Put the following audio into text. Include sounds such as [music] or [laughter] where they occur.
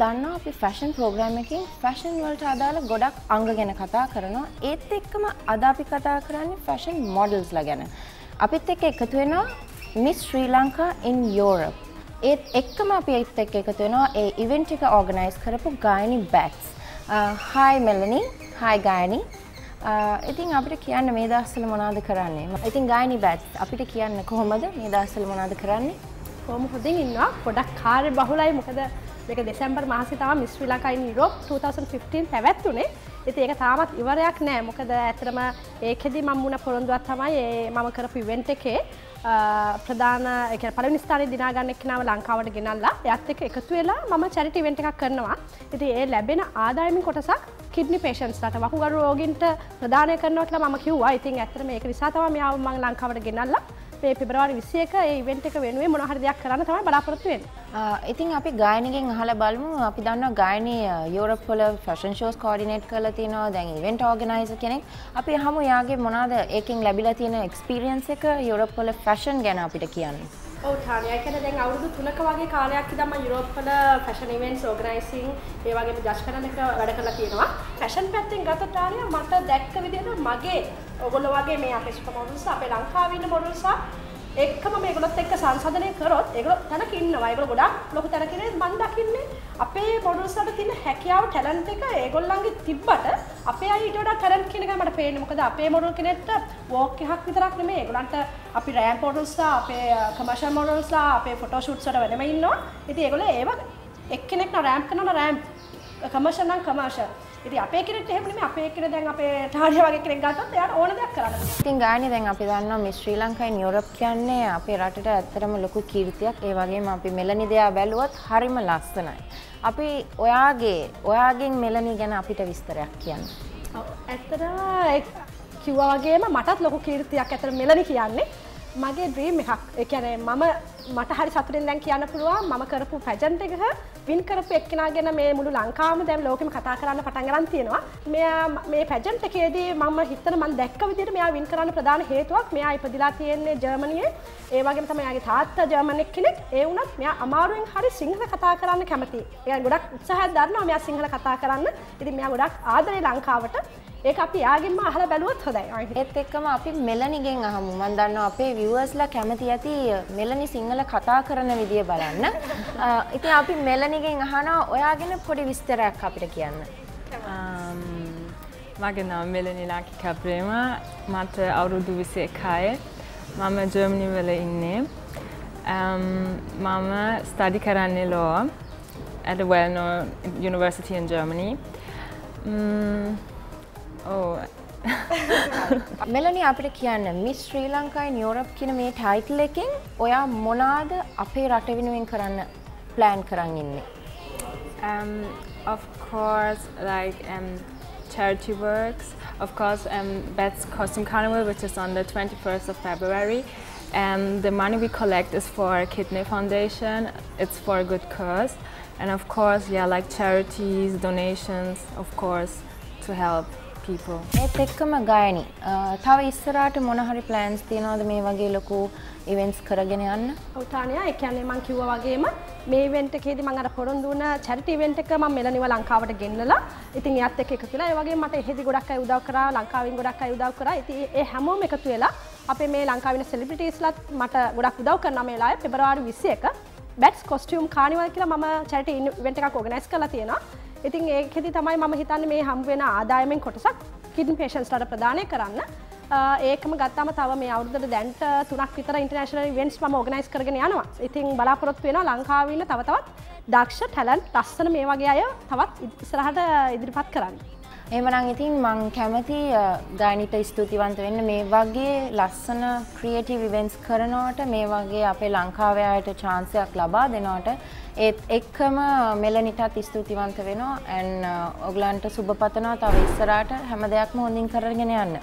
දන්නවා අපි fashion programme එකින් ෆැෂන් වලට අදාළ ගොඩක් අංග ගැන කතා කරනවා. ඒත් එක්කම අද අපි කතා කරන්නේ ෆැෂන් මොඩල්ස්ලා ගැන. අපිත් එක්ක එකතු වෙනවා මිස් ශ්‍රී ලංකා ඉන් යෝරප්. ඒත් එක්කම අපි ඒත් එක්ක එකතු වෙනවා ඒ ඉවෙන්ට් එක ඕගනයිස් කරපු ගායනි බැක්ස්. Hi මෙලනි hi ගායනි. ඉතින් අපිට කියන්න මේ දස්සල මොනාද කරන්නේ? ඉතින් ගායනි බැත් අපිට කියන්න කොහොමද මේ දස්සල මොනාද කරන්නේ? කොහොම හොඳින් ඉන්නවා. පොඩක් කාර්ය බහුලයි මොකද මේක දෙසැම්බර් මාසේ තමයි Miss Sri Lanka in Europe 2015 පැවැත්වුනේ ඉතින් ඒක තාමත් ඉවරයක් නෑ මොකද ඇත්තටම ඒකෙදි මම මුණ පොරොන්දුවක් තමයි මම කරපු ඉවෙන්ට් එකේ ප්‍රධාන එක පළවෙනි ස්ථානයේ දිනා ගන්න එක්කෙනාව ලංකාවට ගෙනල්ලා එයත් එක්ක එකතු වෙලා මම චැරිටි ඉවෙන්ට් එකක් කරනවා. ඉතින් ඒ ලැබෙන ආදායමින් කොටසක් කිඩ්නි පේෂන්ස්ලාට වකුගඩු රෝගීන්ට ප්‍රදානය කරනවා කියලා මම කිව්වා. ඉතින් ඇත්තට මේක නිසා තමයි මෙයාව මම ලංකාවට ගෙනල්ලා මේ පෙබරවාරි 21 ඒ ඉවෙන්ට් එක වෙනුවෙන් මොන හරි දෙයක් කරන්න තමයි බලාපොරොත්තු වෙන්නේ. ඉතින් අපි ගායනගෙන් අහලා බලමු අපි දන්නවා ගායනී යුරෝප් වල ෆැෂන් ෂෝස් කෝඩිනේට් කරලා තිනවා දැන් ඉවෙන්ට් ඕගනයිසර් කෙනෙක්. අපි අහමු යාගේ මොනවාද ඒකෙන් ලැබිලා තියෙන එක්ස්පීරියන්ස් එක යුරෝප් වල ෆැෂන් ගැන අපිට කියන්න. ඔව් තානිය ඒ කියන්නේ දැන් අවුරුදු 3ක වගේ කාලයක් ඉඳන් මම යුරෝප් වල ෆැෂන් ඉවෙන්ට්ස් ඕගනයිසිං ඒ වගේම ජජ් කරන එක වැඩ කරලා තියෙනවා. ෆැෂන් පැත්තෙන් ගත්තට තානිය මට දැක්ක විදිහට මගේ ඔයගොල්ලෝ වගේ මේ අපේ සුපර් මොඩල්ස් අපේ ලංකාවේ ඉන්න මොඩල්ස් එක්කම මේගොල්ලොත් එක්ක සංසන්දනය කරොත් ඒගොල්ලෝ තැනක ඉන්නවා. ඒගොල්ලෝ ගොඩක් ලොකු තැනක ඉන්නේ මම දකින්නේ අපේ මොඩල්ස් වලට තියෙන හැකියාව ටැලන්ට් එක ඒගොල්ලන්ගේ තිබ්බට අපේ අය ඊට වඩා ටැලන්ට් කියන එක මට පේන්නේ. මොකද අපේ මොඩල් කෙනෙක්ට වෝක් එකක් විතරක් නෙමෙයි. ඒගොල්ලන්ට අපි රෑම් මොඩල්ස්ලා අපේ uh, කමර්ෂල් මොඩල්ස්ලා අපේ ෆොටෝ ෂූට්ස් වල වෙනම ඉන්නවා. ඉතින් ඒගොල්ලෝ ඒව එක්කෙනෙක් නම් රෑම් කරනවා රෑම් කමර්ෂල් නම් කමර්ෂල් ඉතින් අපේ කෙනෙක්ට එහෙම නෙමෙයි අපේ කෙනෙක් දැන් අපේ ටාඩිය වගේ කෙනෙක් ගත්තොත් එයාට ඕන දෙයක් කරන්න. ඉතින් ගායනේ දැන් අපි දන්නවා මේ ශ්‍රී ලංකාවෙන් යුරෝප් කියන්නේ අපේ රටට ඇත්තටම ලොකු කීර්තියක්. ඒ වගේම අපි මෙලනි දෙයා බැලුවොත් හරිම ලස්සනයි. අපි ඔයාගේ ඔයාගෙන් මෙලනි ගැන අපිට විස්තරයක් කියන්න. ඇත්තටම කිව්වා වගේම මටත් ලොකු කීර්තියක් ඇතර මෙලනි කියන්නේ. මගේ ද්‍රීම් එකක් එකැනේ මම මට හරි සතුරෙන් දැන් කියන්න පුළුවන්. මම කරපු පැජන්ට එක වින් කරපු එක්කෙනා ගැන මේ මුළු ලංකාම දැම් ලෝකම කතා කරන්න පටන් ගරන් තියෙනවා. මෙයා මේ පැජන්ට එකේදී මම හිතන මන් දැක්ක විදිහට මෙයා වින් කරන්න ප්‍රධාන හේතුවක් මෙයා ඉපදිලා තියෙන්නේ ජර්මනියේ. ඒ වගේම තමයි යාගේ තාත්තා ජර්මනෙක් කෙනෙක් ඒ වුණත් මෙයා අමාරුවෙන් හරි සිංහල කතා කරන්න කැමතියි. එයා ගොඩක් උත්සාහයක් දරනවා මෙයා සිංහල කතා කරන්න. ඉතින් මෙයා ගොඩක් ආදරේ ලංකාවට. ඒක අපි යාගෙන්ම අහල බැලුවත් හොදයි ඒත් එක්කම අපි මෙලනිගෙන් අහමු. මන් දන්න අපේ විවර්ස්ලා කැමති ඇති මෙලනි සිංහල කතා කරන විදිය බලන්න. [laughs] ඉතින් අපි මෙලනිගෙන් අහනවා ඔයාගෙන පොඩි විස්තරයක් අපිට කියන්න. මගේ නම මෙලනි ලාකි කප්‍රේම මට අවුරුදු විසි එකයි මම ජර්මනි වල ඉන්නේ. මම ස්ටඩි කරන්නේ ලෝ at a well-known university in Germany. Mm, [laughs] මෙලනි අපිට කියන්න මිස් ශ්‍රී ලංකායි නියෝරප් කියන මේ ටයිටල් එකෙන් ඔයා මොනාද අපේ රට වෙනුවෙන් කරන්න ප්ලෑන් කරන්න ඉන්නේ. Um, of course, like um, charity works. Of course, um, Bet's Costume Carnival, which is on the 21st of February. And the money we collect is for Kidney Foundation. It's for a good cause. And of course, yeah, like charities, donations, of course, to help people. ඒත් එක්කම ගායනි තව ඉස්සරහට මොන හරි plans තියනවද මේ වගේ ලොකු ඉවෙන්ට්ස් කරගෙන යන්න? ඔව් තානියා ඒ කියන්නේ මම කිව්වා වගේම මේ ඉවෙන්ට් එකේදී මම අර පොරොන්දු වුණ චැරිටි ඉවෙන්ට් එක මම මෙලනිව ලංකාවට ගෙන්නලා ඉතින් එයාත් එක්ක එකතු වෙලා ඒ වගේම මට එහෙදි ගොඩක් අය උදව් කරා ලංකාවෙන් ගොඩක් අය උදව් කරා. ඉතින් ඒ හැමෝම එකතු වෙලා අපේ මේ ලංකාවේ ඉන්න සෙලිබ්‍රිටිස්ලාත් මට ගොඩක් උදව් කරනවා මේ වෙලාවේ පෙබරවාරි 21 බැට්ස් කොස්ටියුම් කානිවල් කියලා මම චැරිටි ඉවෙන්ට් එකක් ඕගනයිස් කරලා තියෙනවා. ඉතින් ඒකෙදි තමයි මම හිතන්නේ මේ හම්බ වෙන ආදායමෙන් කොටසක් කිඩන් පේෂන්ස්ලට ප්‍රදානය කරන්න ඒකම ගත්තම තව මේ අවුරුද්දට දැන්ට තුනක් විතර ඉන්ටර්නේෂනල් ඉවෙන්ට්ස් මම ඕගනයිස් කරගෙන යනවා. ඉතින් බලාපොරොත්තු වෙනවා ලංකාවේ ඉන්න තව තවත් දක්ෂ ටැලන්ට් ලස්සන මේ වගේ අය තවත් ඉස්සරහට ඉදිරිපත් කරන්න. එහෙමනම් ඉතින් මං කැමති ගානිට ස්තුතිවන්ත වෙන්න. මේ වගේ ලස්සන ක්‍රියේටිව් ඉවෙන්ට්ස් කරනවට මේ වගේ අපේ ලංකාවේ අයට chance එකක් ලබා දෙනවට ඒත් එක්කම මෙලනිටත් ස්තුතිවන්ත වෙනවා. ඇන් ඔගලන්ට සුබ පතනවා තව ඉස්සරහට හැම දෙයක්ම හොඳින් කරගෙන යන්න.